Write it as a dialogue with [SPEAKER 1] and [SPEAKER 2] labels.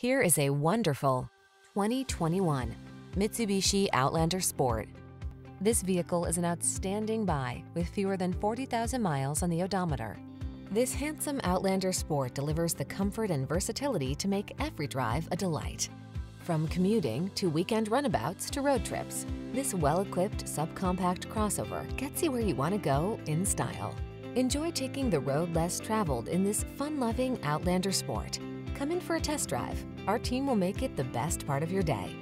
[SPEAKER 1] Here is a wonderful 2021 Mitsubishi Outlander Sport. This vehicle is an outstanding buy with fewer than 40,000 miles on the odometer. This handsome Outlander Sport delivers the comfort and versatility to make every drive a delight. From commuting to weekend runabouts to road trips, this well-equipped subcompact crossover gets you where you want to go in style. Enjoy taking the road less traveled in this fun-loving Outlander Sport. Come in for a test drive. Our team will make it the best part of your day.